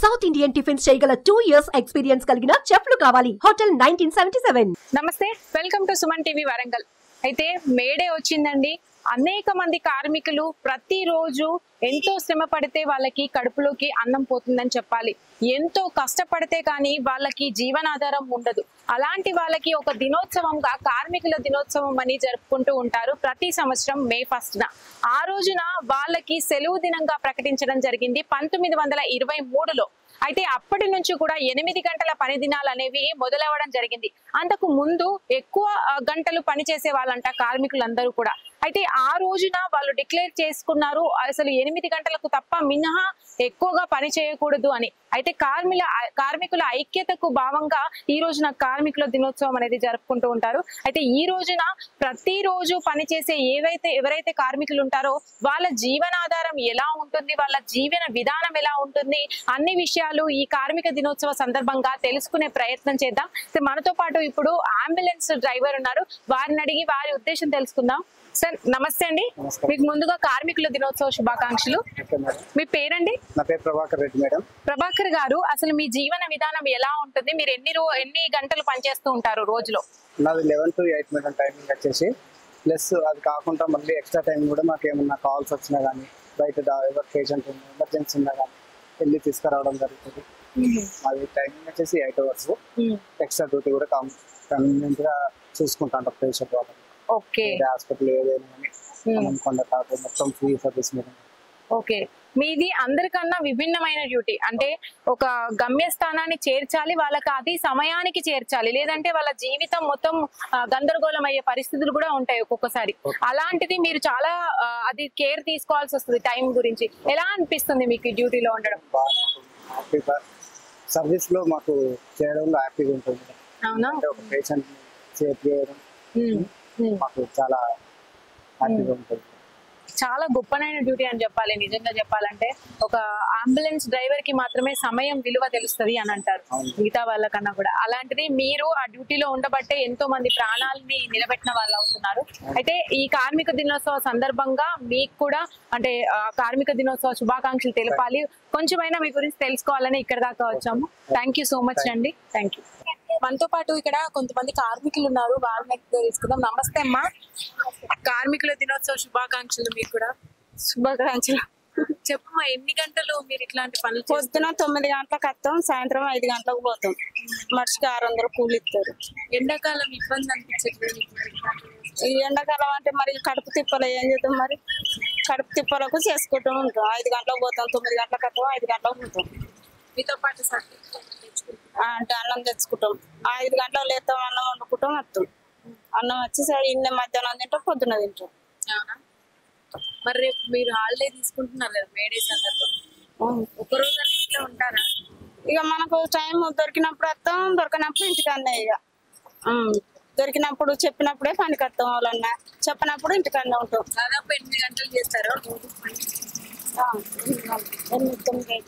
South Indian tiffins చేయగల two years experience కలిగిన చెఫ్లు కావాలి. హోటల్ నైన్టీన్ సెవెంటీ సెవెన్ నమస్తే welcome to Suman TV Warangal అయితే మేడే వచ్చిందండి. అనేక మంది కార్మికులు ప్రతిరోజు ఎంతో శ్రమ పడితే వాళ్ళకి కడుపులోకి అన్నం పోతుందని చెప్పాలి. ఎంతో కష్టపడితే కానీ వాళ్ళకి జీవనాధారం ఉండదు. అలాంటి వాళ్ళకి ఒక దినోత్సవంగా కార్మికుల దినోత్సవం అని జరుపుకుంటూ ఉంటారు ప్రతి సంవత్సరం మే ఫస్ట్ న ఆ రోజున వాళ్ళకి సెలవు దినంగా ప్రకటించడం జరిగింది పంతొమ్మిది వందల ఇరవై మూడులో. అయితే అప్పటి నుంచి కూడా ఎనిమిది గంటల పని దినాలు అనేవి మొదలవ్వడం జరిగింది. అంతకు ముందు ఎక్కువ గంటలు పని చేసే వాళ్ళంట కార్మికులందరూ కూడా. అయితే ఆ రోజున వాళ్ళు డిక్లేర్ చేసుకున్నారు అసలు ఎనిమిది గంటలకు తప్ప మినహా ఎక్కువగా పని చేయకూడదు అని. అయితే కార్మికుల కార్మికుల ఐక్యతకు భావంగా ఈ రోజున కార్మికుల దినోత్సవం అనేది జరుపుకుంటూ ఉంటారు. అయితే ఈ రోజున ప్రతిరోజు పనిచేసే ఏవైతే ఎవరైతే కార్మికులు ఉంటారో వాళ్ళ జీవనాధారం ఎలా ఉంటుంది వాళ్ళ జీవన విధానం ఎలా ఉంటుంది అన్ని విషయాలు ఈ కార్మిక దినోత్సవ సందర్భంగా తెలుసుకునే ప్రయత్నం చేద్దాం. అయితే మనతో పాటు ఇప్పుడు అంబులెన్స్ డ్రైవర్ ఉన్నారు. వారిని అడిగి వారి ఉద్దేశం తెలుసుకుందాం. సార్ నమస్తే అండి. మీకు ముందుగా కార్మికుల దినోత్సవ శుభాకాంక్షలు. మీ పేరండి? నా పేరు ప్రభాకర్ రెడ్డి మేడం. ప్రభాకర్ గారు అసలు మీ జీవన విధానం ఎలా ఉంటుంది? మీరు ఎన్ని ఎన్ని గంటలు పనిచేస్తూ ఉంటారు రోజులో? నాది eleven to eight madam timing వచ్చేసి. ప్లస్ అది కాకుండా మళ్ళీ ఎక్స్ట్రా టైం కూడా మాకు ఏమన్నా కాల్స్ వచ్చినా కానీ బయట ఎవరు పేషెంట్ ఉన్నా ఎమర్జెన్సీ ఉన్నా కానీ వెళ్ళి తీసుకురావడం జరుగుతుంది. అది టైమింగ్ వచ్చేసి ఎయిట్ అవర్స్. ఎక్స్ట్రా డ్యూటీ కూడా కన్వీనియంట్గా చూసుకుంటాం పేషెంట్ ఓకే. హాస్పిటల్ ఏదైనా మొత్తం ఫ్రీ సర్వీస్ మేడం ఓకే. మీది అందరికన్నా విభిన్నమైన డ్యూటీ. అంటే ఒక గమ్యస్థానాన్ని చేర్చాలి వాళ్ళకి అది సమయానికి చేర్చాలి. లేదంటే వాళ్ళ జీవితం మొత్తం గందరగోళం అయ్యే పరిస్థితులు కూడా ఉంటాయి ఒక్కొక్కసారి. అలాంటిది మీరు చాలా అది కేర్ తీసుకోవాల్సి వస్తుంది టైం గురించి. ఎలా అనిపిస్తుంది మీకు డ్యూటీలో ఉండడం? సర్వీస్లో మాకు చేయడంలో హ్యాపీగా ఉంటుంది. అవునా? అంటే ఒక పేషెంట్ సేఫ్ చేయడం. ఉమ్, ఉమ్. మాకు చాలా హ్యాపీగా ఉంటుంది. చాలా గొప్పనైన డ్యూటీ అని చెప్పాలి నిజంగా చెప్పాలంటే. ఒక అంబులెన్స్ డ్రైవర్కి మాత్రమే సమయం విలువ తెలుస్తుంది అని అంటారు. మిగతా వాళ్ళకన్నా కూడా. అలాంటిది మీరు ఆ డ్యూటీలో ఉండబట్టే ఎంతో మంది ప్రాణాలని నిలబెట్టిన వాళ్ళు అవుతున్నారు. అయితే ఈ కార్మిక దినోత్సవ సందర్భంగా మీకు కూడా అంటే కార్మిక దినోత్సవ శుభాకాంక్షలు తెలపాలి. కొంచెమైనా మీ గురించి తెలుసుకోవాలని ఇక్కడ దాకా వచ్చాము. థ్యాంక్ యూ సో మచ్ అండి. థ్యాంక్ యూ మనతో పాటు ఇక్కడ కొంతమంది కార్మికులు ఉన్నారు. వాళ్ళని తెలుసుకుందాం నమస్తే అమ్మా. కార్మికుల దినోత్సవ శుభాకాంక్షలు మీకు కూడా. శుభాకాంక్షలు. చెప్పమ్మా ఎన్ని గంటలు మీరు ఇట్లాంటి పనులు? పొద్దున తొమ్మిది గంటలకు వస్తాం సాయంత్రం ఐదు గంటలకు పోతాం. మనిషికి ఆరు వందలు కూలి ఇస్తారు. ఎండాకాలం ఇబ్బంది అనిపించట్లేదు ఈ ఎండాకాలం అంటే మరి కడుపు తిప్పలు ఏం చేద్దాం మరి? కడుపు తిప్పలకు చేసుకుంటూ ఉంటాం. ఐదు గంటలకు పోతాం తొమ్మిది గంటలకు వస్తాం ఐదు గంటలకు పోతాం. మీతో పాటు ఆ, అంటే అన్నం తెచ్చుకుంటాం. ఐదు గంటలకు లేస్తాం అన్నం వండుకుంటాం వస్తాం. అన్నం వచ్చి సరే ఇన్న మధ్యాహ్నం తింటాం పొద్దున తింటాం? మరి రేపు మీరు హాలిడే తీసుకుంటున్నారు కదా మేడే ఇంట్లో ఉంటారా? ఇక మనకు టైం దొరికినప్పుడు వస్తాం దొరికినప్పుడు ఇంటికి అన్నీ ఇక. దొరికినప్పుడు చెప్పినప్పుడే పనికి వస్తాం వాళ్ళన్నా. చెప్పినప్పుడు ఇంటికన్నా ఉంటాం. దాదాపు ఎనిమిది గంటలు చేస్తారా? ఎనిమిది తొమ్మిది.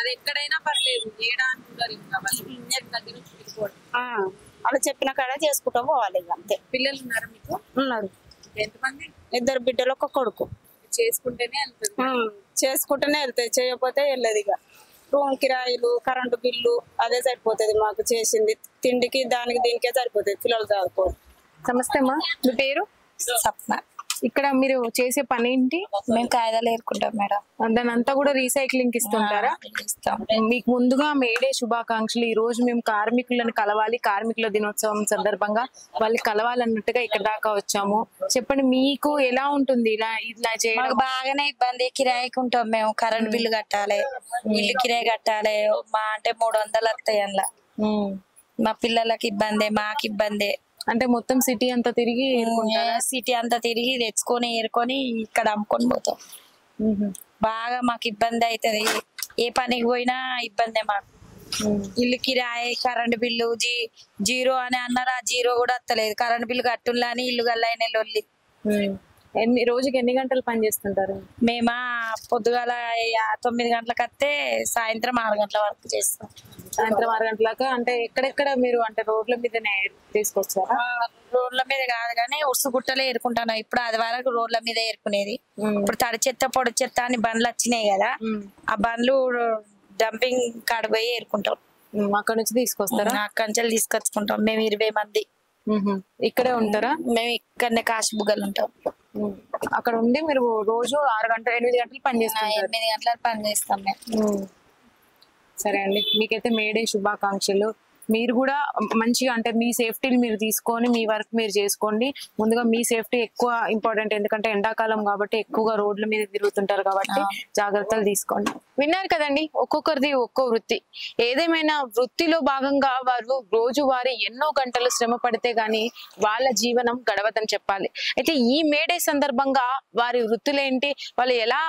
అది ఎక్కడైనా పర్లేదు అలా చెప్పిన కాడ చేసుకుంటూ పోవాలి ఇక అంతే. పిల్లలు ఉన్నారా మీకు? ఉన్నారు. ఎంతమంది? ఇద్దరు బిడ్డలు ఒక కొడుకు. చేసుకుంటేనే వెళ్తుంది. చేసుకుంటూనే వెళ్తాయి చేయకపోతే వెళ్ళదు ఇక. రూమ్ కిరాయిలు కరెంటు బిల్లు అదే సరిపోతుంది మాకు చేసింది. తిండికి దానికి దీనికే సరిపోతుంది. పిల్లలు చదువుకోరు. నమస్తే అమ్మా. మీ పేరు? సప్న. ఇక్కడ మీరు చేసే పని ఏంటి? మేము కాయిదాలు ఏరుకుంటాం మేడం. దాని అంతా కూడా రీసైక్లింగ్ ఇస్తుంటారా? ఇస్తాం. మీకు ముందుగా మేడే శుభాకాంక్షలు. ఈ రోజు మేము కార్మికులను కలవాలి. కార్మికుల దినోత్సవం సందర్భంగా వాళ్ళు కలవాలన్నట్టుగా ఇక్కడ దాకా వచ్చాము. చెప్పండి మీకు ఎలా ఉంటుంది ఇలా ఇలా చేయడం? బాగానే ఇబ్బంది. కిరాయికి ఉంటాం మేము. కరెంట్ బిల్లు కట్టాలి. ఇల్లు కిరాయి కట్టాలి. మా అంటే మూడు వందలు వస్తాయి అందులో. మా పిల్లలకి ఇబ్బంది మాకు ఇబ్బంది అంటే మొత్తం సిటీ అంతా తిరిగి? సిటీ అంతా తిరిగి తెచ్చుకొని ఏరుకొని ఇక్కడ అమ్ముకొని పోతాం. బాగా మాకు ఇబ్బంది అవుతుంది ఏ పనికి పోయినా ఇబ్బందే మాకు. ఇల్లు కిరాయి కరెంట్ బిల్లు జీ జీరో అని అన్నారు ఆ జీరో కూడా వస్తలేదు కరెంట్ బిల్లు కట్టుండ్లా అని ఇల్లు గల్లైన లొల్లి. ఎన్ని రోజుకి ఎన్ని గంటలు పని చేస్తుంటారు మేమా పొద్దుగాల తొమ్మిది గంటలకు వస్తే సాయంత్రం ఆరు గంటల వరకు చేస్తాం సాయంత్రం ఆరు గంటలకు అంటే ఎక్కడెక్కడ మీరు అంటే రోడ్ల మీదనే తీసుకొచ్చారా రోడ్ల మీద కాదు కానీ ఉరుసు గుట్టలే ఏరుకుంటాను. ఇప్పుడు అది వరకు రోడ్ల మీద ఏరుకునేది. ఇప్పుడు తడి చెత్త పొడి చెత్త అని బండ్లు వచ్చినాయి కదా. ఆ బండ్లు డంపింగ్ కాడ పోయి ఏరుకుంటాం. అక్కడ నుంచి తీసుకొస్తారా? అక్కడి నుంచి తీసుకొచ్చుకుంటాం. మేము ఇరవై మంది. ఇక్కడే ఉంటారా? మేము ఇక్కడనే కాశీ బుగ్గలు ఉంటాం. అక్కడ ఉండి మీరు రోజు ఆరు గంటలు ఎనిమిది గంటలు పని ఆ, చేస్తారు ఎనిమిది గంటలకు పని చేస్తాం మేము. సరే అండి. మీకైతే మేడే శుభాకాంక్షలు. మీరు కూడా మంచిగా అంటే మీ సేఫ్టీని మీరు తీసుకొని మీ వర్క్ మీరు చేసుకోండి. ముందుగా మీ సేఫ్టీ ఎక్కువ ఇంపార్టెంట్ ఎందుకంటే ఎండాకాలం కాబట్టి ఎక్కువగా రోడ్ల మీద తిరుగుతుంటారు కాబట్టి జాగ్రత్తలు తీసుకోండి. విన్నారు కదండి? ఒక్కొక్కరిది ఒక్కో వృత్తి. ఏదేమైనా వృత్తిలో భాగంగా వారు రోజువారీ ఎన్నో గంటలు శ్రమ పడితే గాని వాళ్ళ జీవనం గడవదని చెప్పాలి. అయితే ఈ మేడే సందర్భంగా వారి వృత్తులేంటి వాళ్ళు ఎలా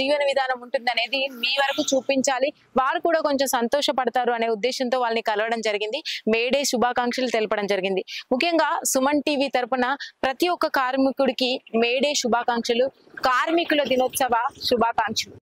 జీవన విధానం ఉంటుంది అనేది మీ వరకు చూపించాలి. వారు కూడా కొంచెం సంతోషపడతారు అనే ఉద్దేశంతో వాళ్ళని కలవడం జరిగింది. మేడే శుభాకాంక్షలు తెలపడం జరిగింది. ముఖ్యంగా సుమన్ టీవీ తరపున ప్రతి ఒక్క కార్మికుడికి మేడే శుభాకాంక్షలు. కార్మికుల దినోత్సవ శుభాకాంక్షలు.